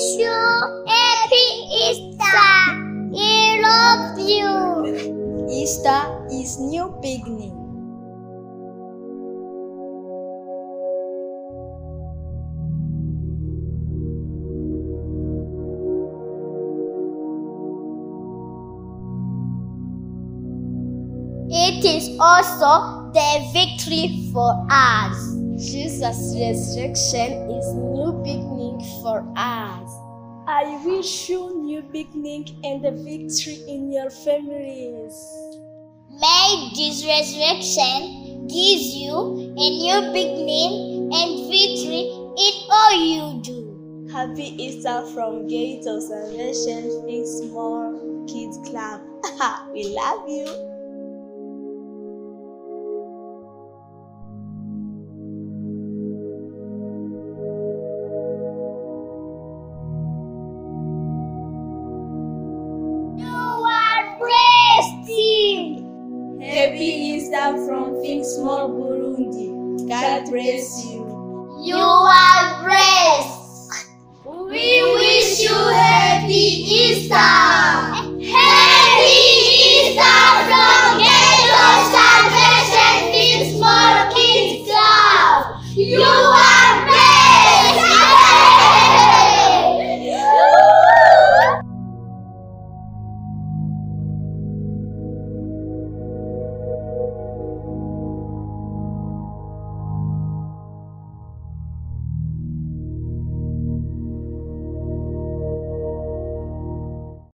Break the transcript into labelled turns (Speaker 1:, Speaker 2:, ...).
Speaker 1: you happy Easter. We love you. Easter is new beginning.
Speaker 2: It is also the victory for us.
Speaker 1: Jesus' resurrection is new beginning for us. I wish you new beginning and a victory in your families.
Speaker 2: May this resurrection give you a new beginning and victory in all you do.
Speaker 1: Happy Easter from Gate of Salvation Big Small Kids Club. we love you. From Think Small Burundi. God bless. You